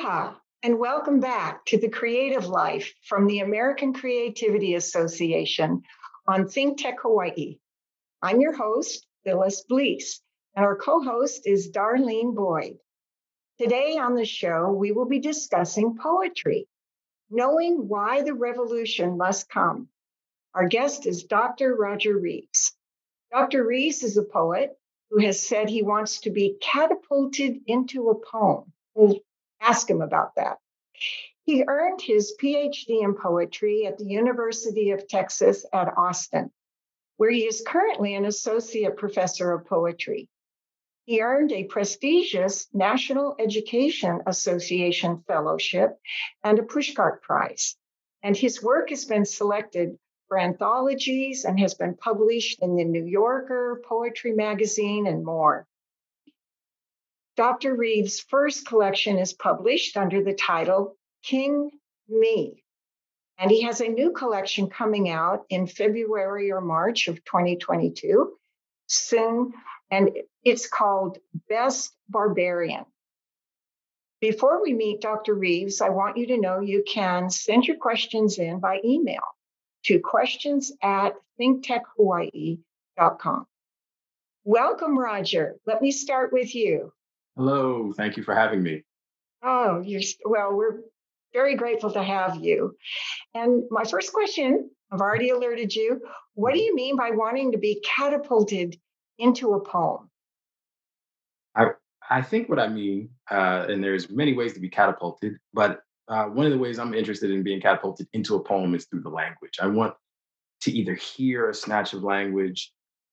Aloha, and welcome back to the Creative Life from the American Creativity Association on Think Tech Hawaii. I'm your host, Phyllis Blees, and our co host is Darlene Boyd. Today on the show, we will be discussing poetry, knowing why the revolution must come. Our guest is Dr. Roger Reeves. Dr. Reeves is a poet who has said he wants to be catapulted into a poem. We'll ask him about that. He earned his PhD in poetry at the University of Texas at Austin, where he is currently an associate professor of poetry. He earned a prestigious National Education Association fellowship and a Pushcart Prize. And his work has been selected for anthologies and has been published in the New Yorker, Poetry Magazine, and more. Dr. Reeves' first collection is published under the title King Me. And he has a new collection coming out in February or March of 2022 soon. And it's called Best Barbarian. Before we meet Dr. Reeves, I want you to know you can send your questions in by email to questions at thinktechhawaii.com. Welcome, Roger. Let me start with you. Hello, thank you for having me. Oh, you're well, we're very grateful to have you. And my first question, I've already alerted you. What do you mean by wanting to be catapulted into a poem? I I think what I mean, uh, and there's many ways to be catapulted, but uh, one of the ways I'm interested in being catapulted into a poem is through the language. I want to either hear a snatch of language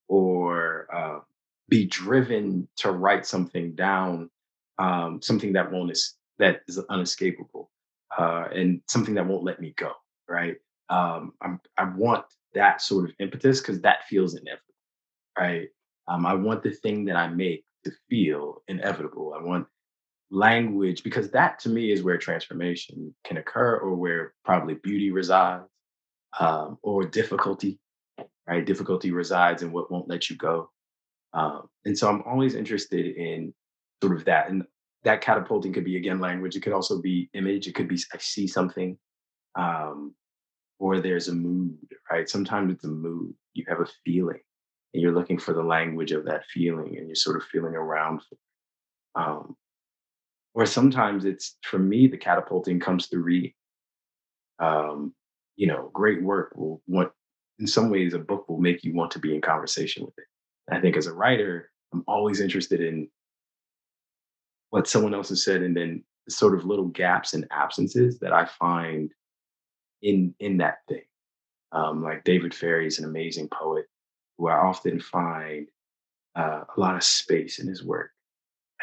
or uh, be driven to write something down, um, something that won't is, that is unescapable, uh, and something that won't let me go. Right. Um, I'm, I want that sort of impetus because that feels inevitable. Right. Um, I want the thing that I make to feel inevitable. I want language because that to me is where transformation can occur or where probably beauty resides um, or difficulty right difficulty resides in what won't let you go um, and so I'm always interested in sort of that. And that catapulting could be again language. It could also be image. It could be I see something, um, or there's a mood. Right. Sometimes it's a mood. You have a feeling, and you're looking for the language of that feeling, and you're sort of feeling around. Um, or sometimes it's for me the catapulting comes through reading. Um, you know, great work will want. In some ways, a book will make you want to be in conversation with it I think as a writer, I'm always interested in what someone else has said and then the sort of little gaps and absences that I find in in that thing. Um, like David Ferry is an amazing poet who I often find uh, a lot of space in his work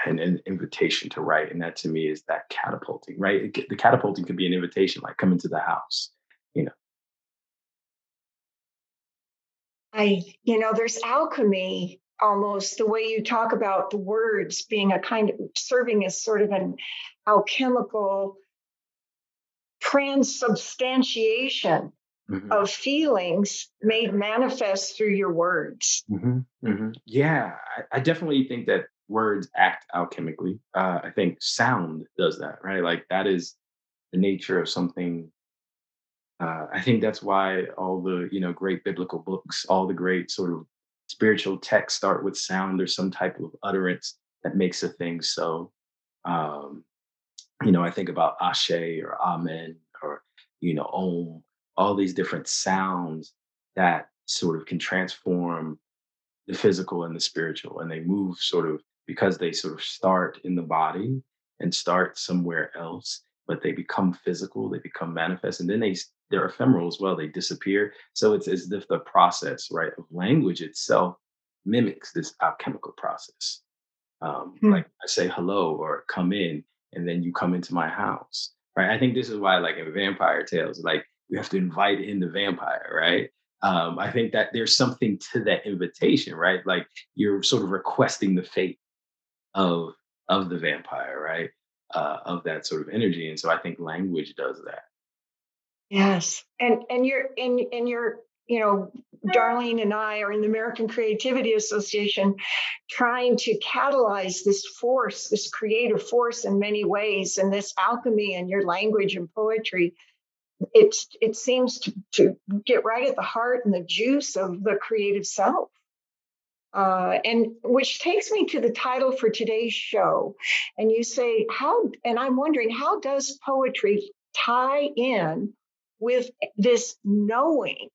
and an invitation to write. And that to me is that catapulting, right? It, the catapulting could be an invitation, like come into the house, you know, I, you know, there's alchemy almost the way you talk about the words being a kind of serving as sort of an alchemical transubstantiation mm-hmm. of feelings made manifest through your words. Mm-hmm. Mm-hmm. Yeah, I, I, definitely think that words act alchemically. Uh, I think sound does that, right? Like that is the nature of something uh, I think that's why all the you know great biblical books, all the great sort of spiritual texts start with sound or some type of utterance that makes a thing so. Um, you know, I think about Ashe or Amen or you know Om, all these different sounds that sort of can transform the physical and the spiritual, and they move sort of because they sort of start in the body and start somewhere else but they become physical, they become manifest, and then they they're ephemeral as well. They disappear. So it's as if the process, right, of language itself mimics this alchemical process. Um, hmm. Like I say hello or come in, and then you come into my house, right? I think this is why, like in Vampire Tales, like you have to invite in the vampire, right? Um, I think that there's something to that invitation, right? Like you're sort of requesting the fate of of the vampire, right? uh, of that sort of energy. And so I think language does that. Yes, and and you're in in your you know, Darlene and I are in the American Creativity Association trying to catalyze this force, this creative force in many ways, and this alchemy in your language and poetry. It's, it seems to, to get right at the heart and the juice of the creative self. Uh, and which takes me to the title for today's show. And you say, how, and I'm wondering, how does poetry tie in with this knowing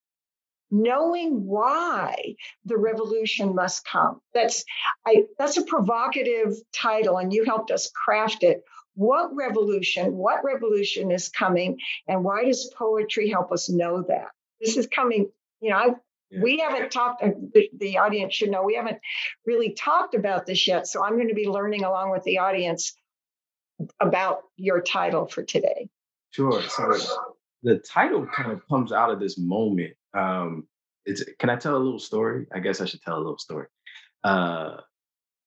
knowing why the revolution must come. That's i that's a provocative title and you helped us craft it. What revolution what revolution is coming and why does poetry help us know that? This is coming you know i yeah. we haven't talked uh, the, the audience should know we haven't really talked about this yet so i'm going to be learning along with the audience about your title for today. Sure so the title kind of comes out of this moment. Um, it's can I tell a little story? I guess I should tell a little story. Uh,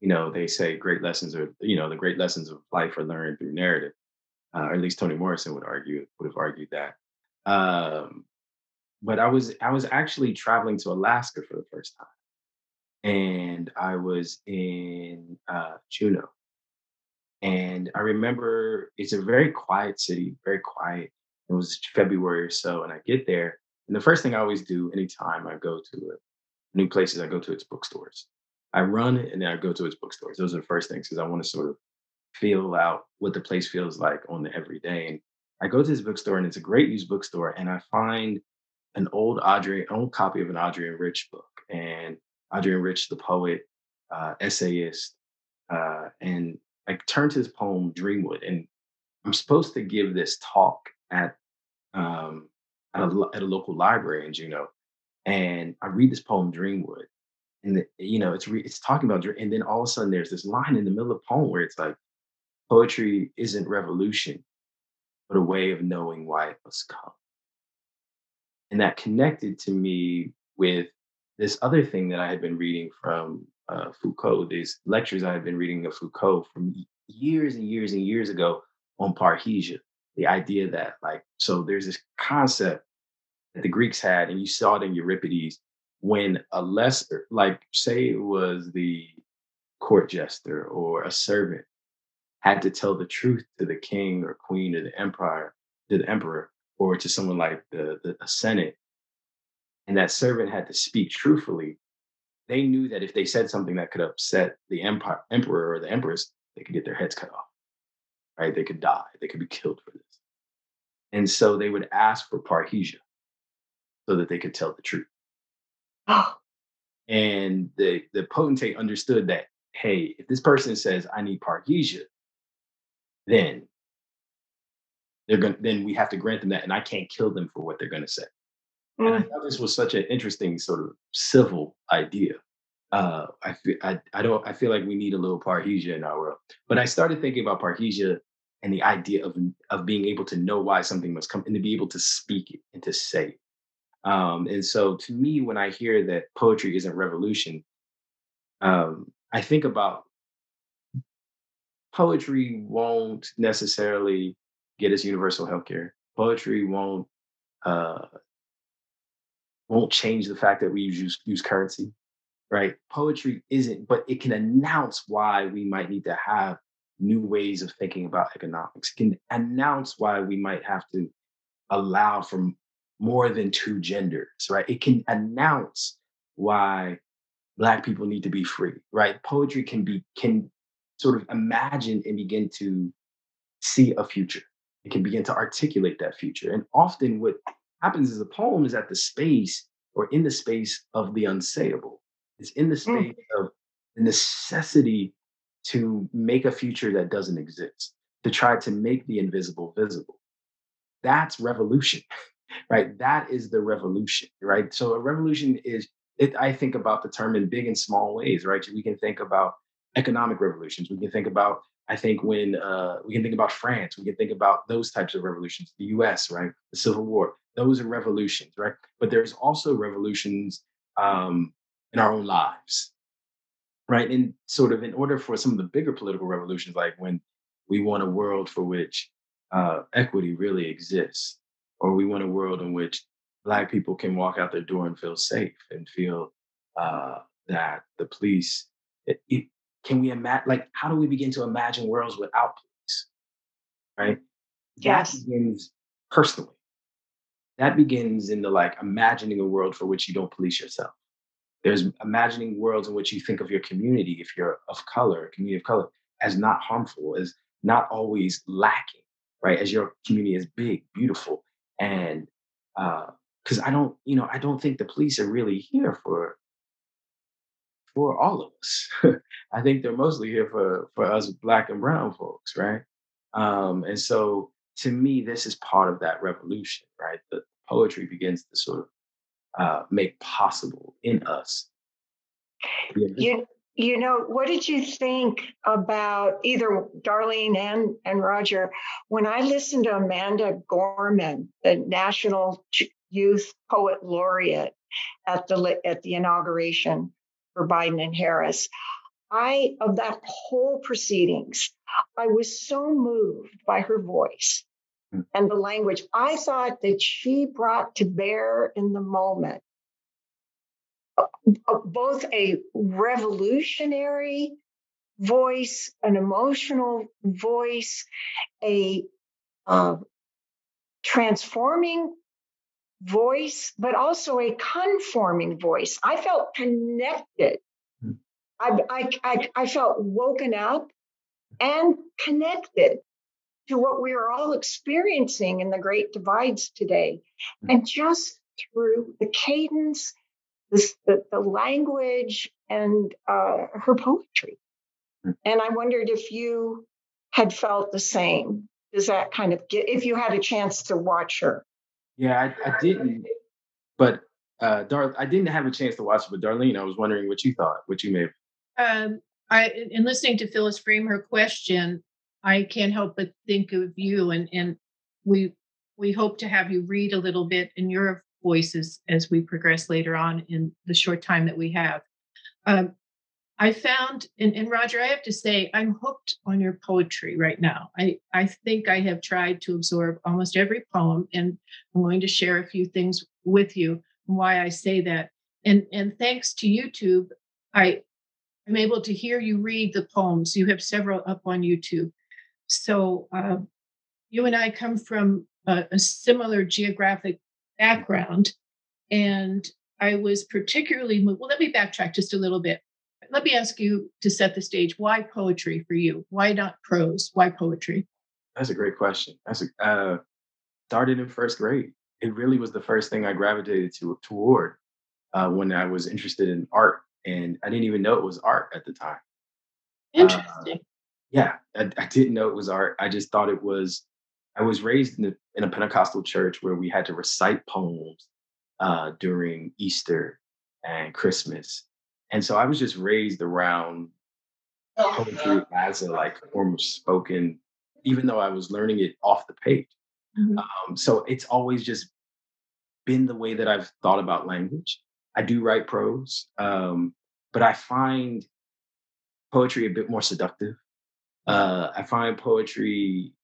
you know, they say great lessons are, you know, the great lessons of life are learned through narrative. Uh, or at least Toni Morrison would argue would have argued that. Um, but I was I was actually traveling to Alaska for the first time, and I was in uh, Juneau, and I remember it's a very quiet city, very quiet. It was February or so, and I get there, and the first thing I always do anytime I go to a, new places, I go to its bookstores. I run and then I go to its bookstores. Those are the first things because I want to sort of feel out what the place feels like on the everyday. And I go to this bookstore, and it's a great used bookstore, and I find an old Adrienne, old copy of an Adrienne Rich book, and Adrienne Rich, the poet, uh, essayist, uh, and I turn to this poem Dreamwood, and I'm supposed to give this talk at um, at a, at a local library in Juneau, and I read this poem Dreamwood, and the, you know it's re, it's talking about and then all of a sudden there's this line in the middle of the poem where it's like poetry isn't revolution, but a way of knowing why it must come, and that connected to me with this other thing that I had been reading from uh, Foucault, these lectures I had been reading of Foucault from years and years and years ago on parrhesia the idea that like so there's this concept that the Greeks had, and you saw it in Euripides when a lesser, like say it was the court jester or a servant, had to tell the truth to the king or queen or the empire, to the emperor, or to someone like the, the senate, and that servant had to speak truthfully, they knew that if they said something that could upset the empire, emperor or the empress, they could get their heads cut off right? They could die, they could be killed for this. And so they would ask for parrhesia so that they could tell the truth. And the, the potentate understood that, hey, if this person says, I need parrhesia, then they're going then we have to grant them that and I can't kill them for what they're going to say. Mm. And I mm. thought this was such an interesting sort of civil idea uh, I feel I, I don't I feel like we need a little parrhesia in our world. But I started thinking about parrhesia and the idea of of being able to know why something must come and to be able to speak it and to say it. Um, and so to me, when I hear that poetry isn't revolution, um, I think about poetry won't necessarily get us universal healthcare. Poetry won't uh, won't change the fact that we use use currency right? Poetry isn't, but it can announce why we might need to have new ways of thinking about economics. It can announce why we might have to allow for more than two genders, right? It can announce why black people need to be free, right? Poetry can be can sort of imagine and begin to see a future. It can begin to articulate that future. And often what happens is a poem is at the space or in the space of the unsayable. It's in the mm. space mm. of the necessity to make a future that doesn't exist, to try to make the invisible visible. That's revolution, right? That is the revolution, right? So a revolution is, it, I think about the term in big and small ways, right? We can think about economic revolutions. We can think about, I think when uh, we can think about France, we can think about those types of revolutions, the US, right? The Civil War. Those are revolutions, right? But there's also revolutions um, in our own lives right and sort of in order for some of the bigger political revolutions like when we want a world for which uh, equity really exists or we want a world in which Black people can walk out their door and feel safe and feel uh, that the police. It, it, can we imagine? Like, how do we begin to imagine worlds without police? Right. Yes. That begins personally. That begins in the like imagining a world for which you don't police yourself. There's imagining worlds in which you think of your community, if you're of color, community of color, as not harmful, as not always lacking, right? As your community is big, beautiful, and because uh, I don't, you know, I don't think the police are really here for for all of us. I think they're mostly here for for us black and brown folks, right? Um, and so to me, this is part of that revolution, right? The poetry begins to sort of uh, make possible in us. You, you know, what did you think about either Darlene and, and Roger when I listened to Amanda Gorman, the National Youth Poet Laureate at the at the inauguration for Biden and Harris? I of that whole proceedings, I was so moved by her voice. And the language. I thought that she brought to bear in the moment both a revolutionary voice, an emotional voice, a uh, transforming voice, but also a conforming voice. I felt connected. I, I, I, I felt woken up and connected to what we are all experiencing in the great divides today. Hmm. And just through the cadence the, the language and uh, her poetry. Hmm. And I wondered if you had felt the same. Does that kind of get, if you had a chance to watch her? Yeah, I, I didn't, but uh, Dar, I didn't have a chance to watch it, but Darlene, I was wondering what you thought, what you may have. Um, I, in listening to Phyllis frame her question, I can't help but think of you, and and we we hope to have you read a little bit in your voices as we progress later on in the short time that we have. Um, I found, and, and, Roger, I have to say, I'm hooked on your poetry right now. I, I think I have tried to absorb almost every poem, and I'm going to share a few things with you why I say that. And, and thanks to YouTube, I, I'm able to hear you read the poems. You have several up on YouTube. So uh, you and I come from a, a similar geographic background. And I was particularly moved. Well, let me backtrack just a little bit. Let me ask you to set the stage. Why poetry for you? Why not prose? Why poetry? That's a great question. That's a, uh, started in first grade. It really was the first thing I gravitated to toward uh, when I was interested in art, and I didn't even know it was art at the time. Interesting. Uh, yeah, I, I, didn't know it was art. I just thought it was I was raised in a, in a Pentecostal church where we had to recite poems uh, during Easter and Christmas, and so I was just raised around poetry as a like form of spoken, even though I was learning it off the page. Mm-hmm. Um, so it's always just been the way that I've thought about language. I do write prose, um, but I find poetry a bit more seductive. Uh, I find poetry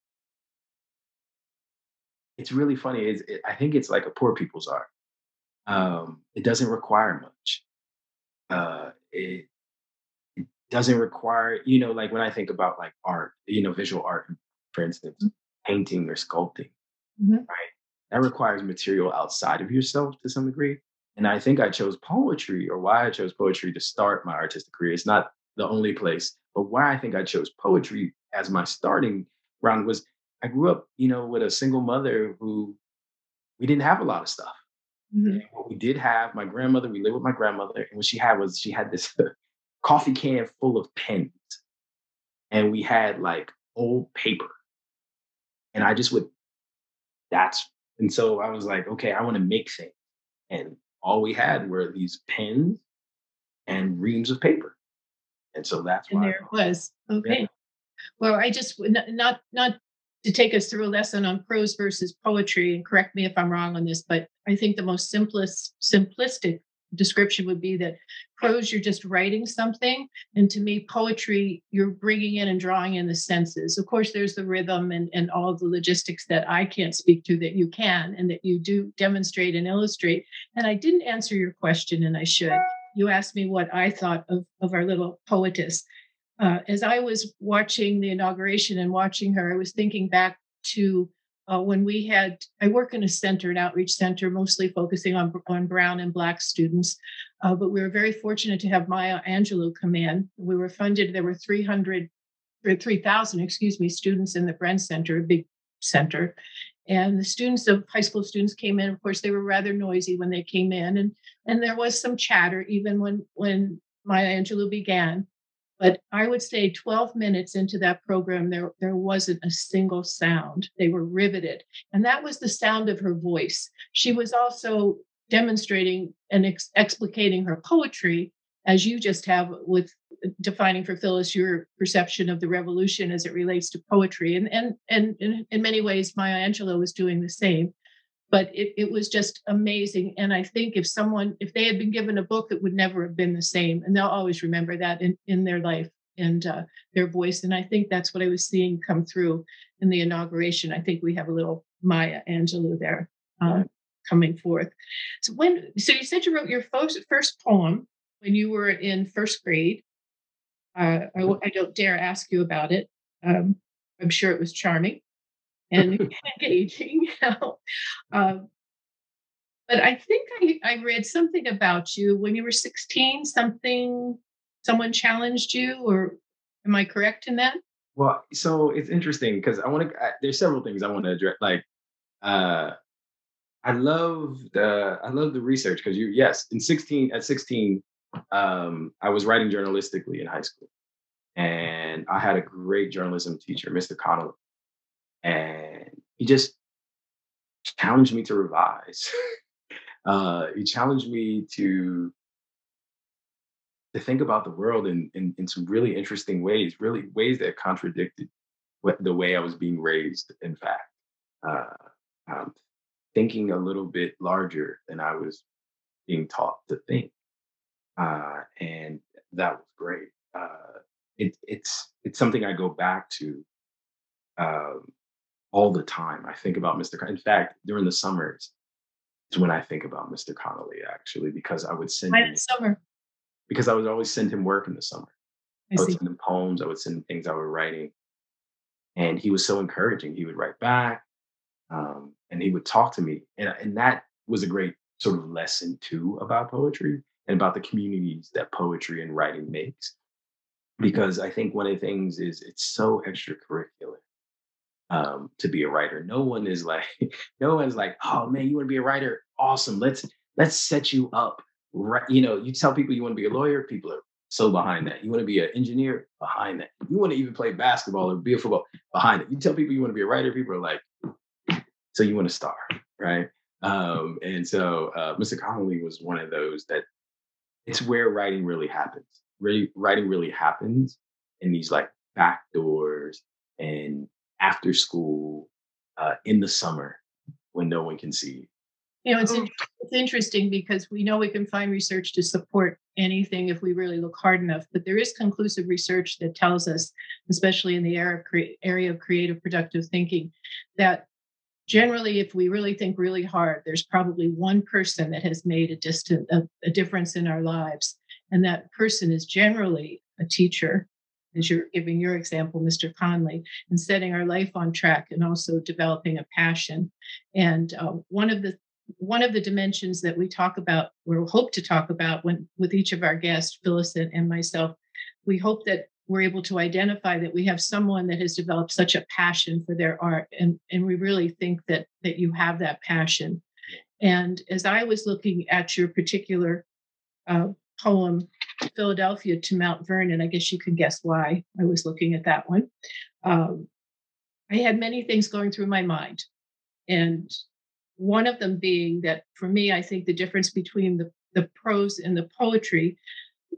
it's really funny. It's, it, I think it's like a poor people's art. Um, it doesn't require much. Uh, it, it doesn't require, you know, like when I think about like art, you know, visual art, for instance, mm-hmm. painting or sculpting, mm-hmm. right? That requires material outside of yourself to some degree. And I think I chose poetry or why I chose poetry to start my artistic career. It's not the only place, but why I think I chose poetry as my starting ground was I grew up, you know, with a single mother who we didn't have a lot of stuff. Mm-hmm. What we did have, my grandmother, we lived with my grandmother, and what she had was she had this coffee can full of pens. And we had like old paper. And I just would, that's, and so I was like, okay, I want to make things. And all we had were these pens and reams of paper. And so that's and why. there it was. Okay. Yeah. Well, I just not not to take us through a lesson on prose versus poetry and correct me if i'm wrong on this but i think the most simplest simplistic description would be that prose you're just writing something and to me poetry you're bringing in and drawing in the senses of course there's the rhythm and, and all the logistics that i can't speak to that you can and that you do demonstrate and illustrate and i didn't answer your question and i should you asked me what i thought of, of our little poetess. Uh, as i was watching the inauguration and watching her i was thinking back to uh, when we had i work in a center an outreach center mostly focusing on, on brown and black students. Uh, but we were very fortunate to have maya angelou come in. We were funded there were 300 or 3000 excuse me students in the bren center a big center and the students of high school students came in of course they were rather noisy when they came in and and there was some chatter even when when maya angelou began but I would say 12 minutes into that program, there, there wasn't a single sound. They were riveted. And that was the sound of her voice. She was also demonstrating and ex- explicating her poetry, as you just have with defining for Phyllis your perception of the revolution as it relates to poetry. And, and, and in, in many ways, Maya Angelou was doing the same but it, it was just amazing. And i think if someone if they had been given a book it would never have been the same and they'll always remember that in, in their life and uh, their voice. And i think that's what i was seeing come through in the inauguration. I think we have a little maya angelou there uh, coming forth. So when so you said you wrote your first, first poem when you were in first grade uh, I, I, don't dare ask you about it um, i'm sure it was charming and engaging. um, but I think I, I read something about you when you were 16, something, someone challenged you, or am I correct in that? Well, so it's interesting because I want to, there's several things I want to address. Like, uh, I love the, I love the research because you, yes, in 16, at 16, um, I was writing journalistically in high school. And I had a great journalism teacher, Mr. Connolly and he just challenged me to revise. uh, he challenged me to to think about the world in, in, in some really interesting ways, really ways that contradicted what, the way I was being raised. In fact, uh, um, thinking a little bit larger than I was being taught to think, uh, and that was great. Uh, it, it's it's something I go back to um, all the time. I think about Mr. Con- In fact, during the summers is when I think about Mr. Connolly actually, because I would send Why him summer? Because I would always send him work in the summer. I, I would send him poems. I would send him things I was writing, and he was so encouraging. He would write back, um, and he would talk to me, and and that was a great sort of lesson too about poetry and about the communities that poetry and writing makes. Because I think one of the things is it's so extracurricular um, to be a writer. No one is like, no one's like, oh man, you want to be a writer? Awesome. Let's let's set you up. Right, you know, you tell people you want to be a lawyer, people are so behind that. You want to be an engineer, behind that. You want to even play basketball or be a football, behind it. You tell people you want to be a writer, people are like, so you want to star, right? Um, and so uh, Mr. Connolly was one of those that it's where writing really happens. Really, writing really happens in these like back doors and after school uh, in the summer when no one can see you. You know, it's, oh. it's interesting because we know we can find research to support anything if we really look hard enough, but there is conclusive research that tells us, especially in the area of, cre- area of creative productive thinking, that generally, if we really think really hard, there's probably one person that has made a distant a, a difference in our lives, and that person is generally a teacher as you're giving your example, Mr. Conley, and setting our life on track and also developing a passion. And uh, one of the one of the dimensions that we talk about or hope to talk about when with each of our guests, Phyllis and myself, we hope that we're able to identify that we have someone that has developed such a passion for their art and, and we really think that that you have that passion and as i was looking at your particular uh, poem Philadelphia to Mount Vernon. I guess you can guess why I was looking at that one. Um, I had many things going through my mind. And one of them being that for me, I think the difference between the, the prose and the poetry,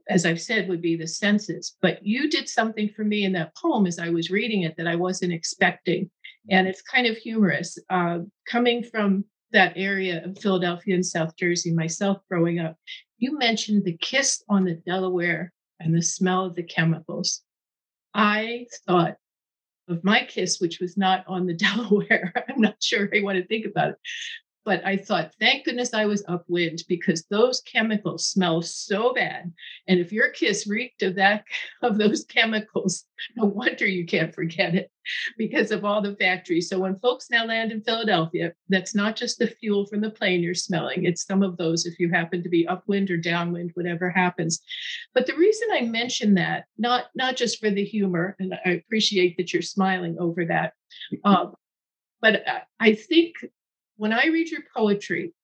as I've said, would be the senses. But you did something for me in that poem as I was reading it that I wasn't expecting. And it's kind of humorous. Uh, coming from that area of Philadelphia and South Jersey myself growing up. You mentioned the kiss on the Delaware and the smell of the chemicals. I thought of my kiss, which was not on the Delaware. I'm not sure I want to think about it. But I thought, thank goodness I was upwind because those chemicals smell so bad. And if your kiss reeked of that of those chemicals, no wonder you can't forget it because of all the factories. So when folks now land in Philadelphia, that's not just the fuel from the plane you're smelling. It's some of those if you happen to be upwind or downwind, whatever happens. But the reason I mention that, not not just for the humor, and I appreciate that you're smiling over that. Um, but I think when I read your poetry,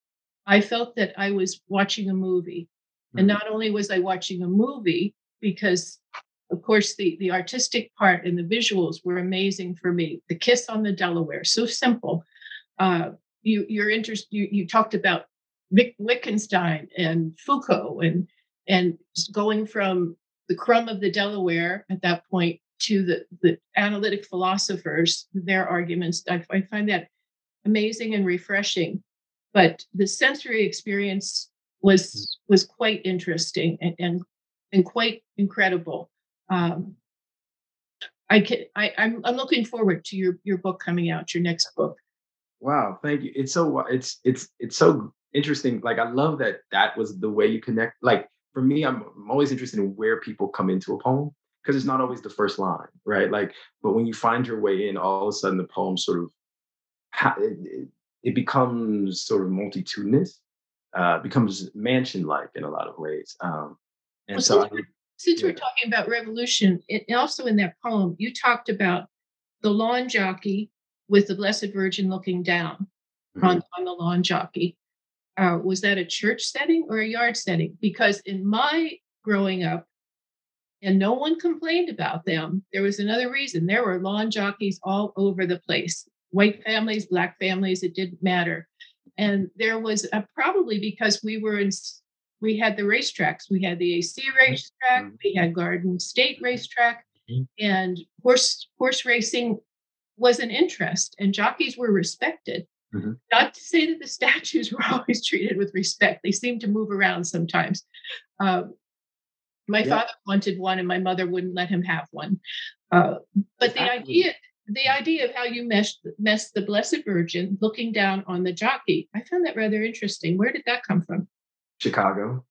I felt that I was watching a movie. Mm-hmm. And not only was I watching a movie, because of course the, the artistic part and the visuals were amazing for me. The kiss on the Delaware, so simple. Uh, you you're interest you, you talked about Vic Wittgenstein and Foucault and and going from the crumb of the Delaware at that point to the, the analytic philosophers, their arguments. I, I find that amazing and refreshing. But the sensory experience was was quite interesting and and, and quite incredible. Um, I can I, I'm I'm looking forward to your your book coming out, your next book. Wow, thank you. It's so it's it's it's so interesting. Like I love that that was the way you connect. Like for me, I'm, I'm always interested in where people come into a poem because it's not always the first line, right? Like, but when you find your way in, all of a sudden the poem sort of it, it becomes sort of multitudinous, uh, becomes mansion-like in a lot of ways. Um, and well, so, since, I, since yeah. we're talking about revolution, it, also in that poem, you talked about the lawn jockey with the Blessed Virgin looking down mm-hmm. on, on the lawn jockey. Uh, was that a church setting or a yard setting? Because in my growing up, and no one complained about them. There was another reason. There were lawn jockeys all over the place white families, black families, it didn't matter. And there was a, probably because we were in, we had the racetracks. We had the AC racetrack, mm-hmm. we had Garden State racetrack, mm-hmm. and horse horse racing was an interest, and jockeys were respected. Mm-hmm. Not to say that the statues were always treated with respect; they seemed to move around sometimes. Um, my father wanted one, and my mother wouldn't let him have one. Uh, but exactly. the idea the idea of how you meshed, messed the Blessed Virgin looking down on the jockey, I found that rather interesting. Where did that come from? Chicago.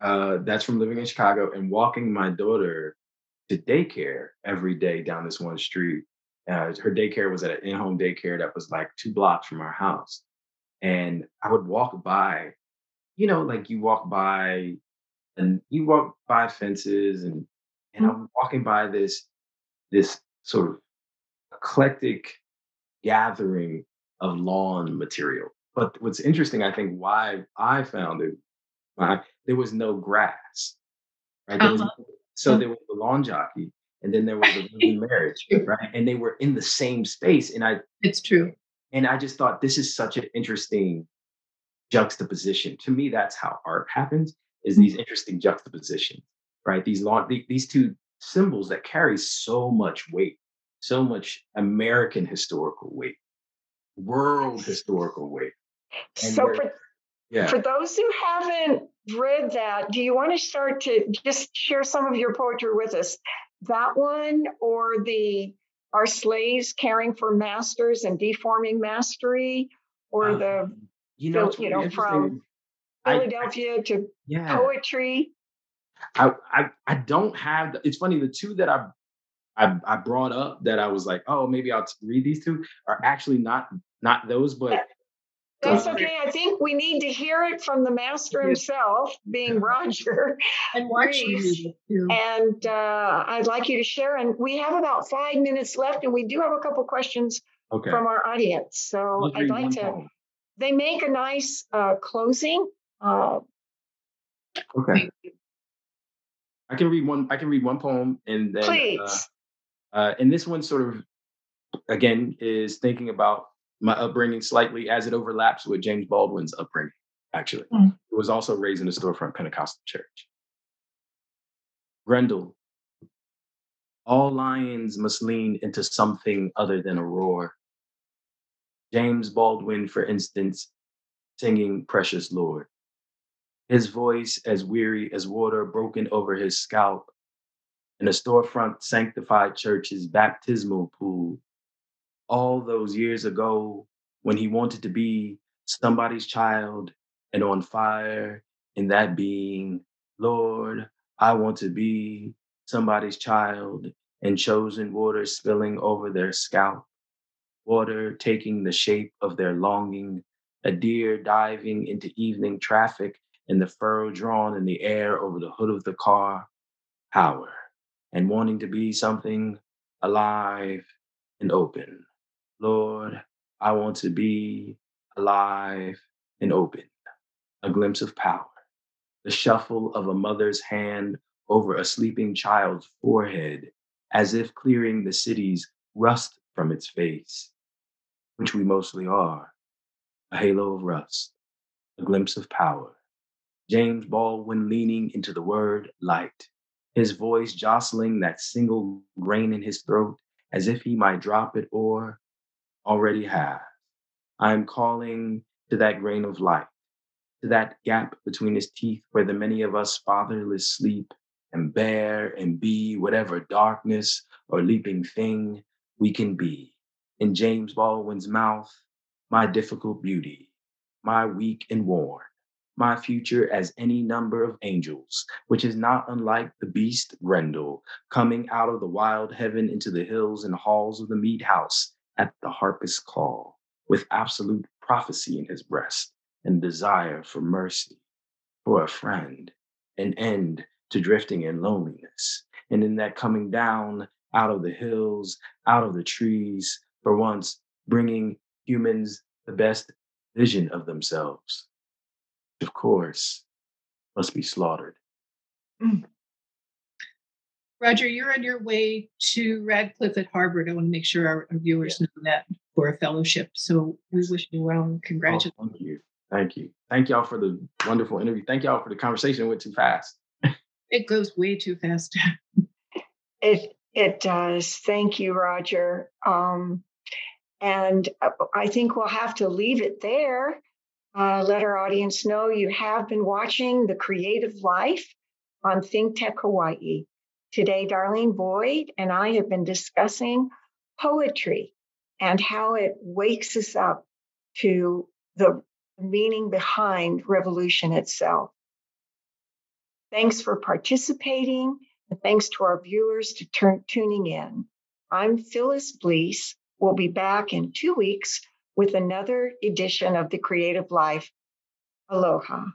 Uh, that's from living in Chicago and walking my daughter to daycare every day down this one street. Uh, her daycare was at an in-home daycare that was like two blocks from our house, and I would walk by, you know, like you walk by, and you walk by fences, and and mm-hmm. I'm walking by this this sort of eclectic gathering of lawn material. But what's interesting, I think, why I found it, there was no grass. Right? There uh-huh. so there was the lawn jockey, and then there was the marriage, right? And they were in the same space. And I, it's true. And I just thought this is such an interesting juxtaposition. To me, that's how art happens: is these interesting juxtapositions, right? These lawn, these two symbols that carry so much weight so much American historical weight, world historical weight. And so, for, yeah. for those who haven't read that, do you want to start to just share some of your poetry with us? That one or the Our Slaves Caring for Masters and Deforming Mastery, or um, the, you know, you know from Philadelphia I, to yeah. poetry? I, I I don't have. It's funny. The two that I I, I brought up that I was like, oh, maybe I'll read these two are actually not not those, but that's okay. I think we need to hear it from the master himself, being Roger. And watch And uh, I'd like you to share. And we have about five minutes left, and we do have a couple questions okay. from our audience. So I'd like to. Poem. They make a nice uh, closing. Uh, okay. I can read one. I can read one poem, and then uh, please. Uh, and this one sort of, again, is thinking about my upbringing slightly as it overlaps with James Baldwin's upbringing, actually. Mm. It was also raised in a storefront Pentecostal church. Grendel, all lions must lean into something other than a roar. James Baldwin, for instance, singing Precious Lord. His voice as weary as water broken over his scalp, in a storefront sanctified church's baptismal pool. All those years ago, when he wanted to be somebody's child and on fire in that being, Lord, I want to be somebody's child and chosen water spilling over their scalp, water taking the shape of their longing, a deer diving into evening traffic and the furrow drawn in the air over the hood of the car, power, and wanting to be something alive and open. Lord, I want to be alive and open. A glimpse of power, the shuffle of a mother's hand over a sleeping child's forehead, as if clearing the city's rust from its face, which we mostly are a halo of rust, a glimpse of power. James Baldwin leaning into the word light, his voice jostling that single grain in his throat as if he might drop it or already have. I am calling to that grain of light, to that gap between his teeth where the many of us fatherless sleep and bear and be whatever darkness or leaping thing we can be. In James Baldwin's mouth, my difficult beauty, my weak and worn, my future as any number of angels, which is not unlike the beast Grendel coming out of the wild heaven into the hills and halls of the mead house at the harpist's call, with absolute prophecy in his breast and desire for mercy, for a friend, an end to drifting in loneliness. And in that coming down out of the hills, out of the trees, for once bringing humans the best vision of themselves, of course, must be slaughtered. Mm. Roger, you're on your way to Radcliffe at Harvard. I want to make sure our, our viewers yeah. know that for a fellowship. So we wish you well and congratulations. Oh, thank you. Thank you. Thank y'all for the wonderful interview. Thank y'all for the conversation. It went too fast. it goes way too fast. it it does. Thank you, Roger. Um, and uh, I think we'll have to leave it there. Uh, let our audience know you have been watching The Creative Life on Think Tech Hawaii. Today, Darlene Boyd and I have been discussing poetry and how it wakes us up to the meaning behind revolution itself. Thanks for participating, and thanks to our viewers to turn, tuning in. I'm Phyllis Blees. We'll be back in two weeks with another edition of The Creative Life. Aloha.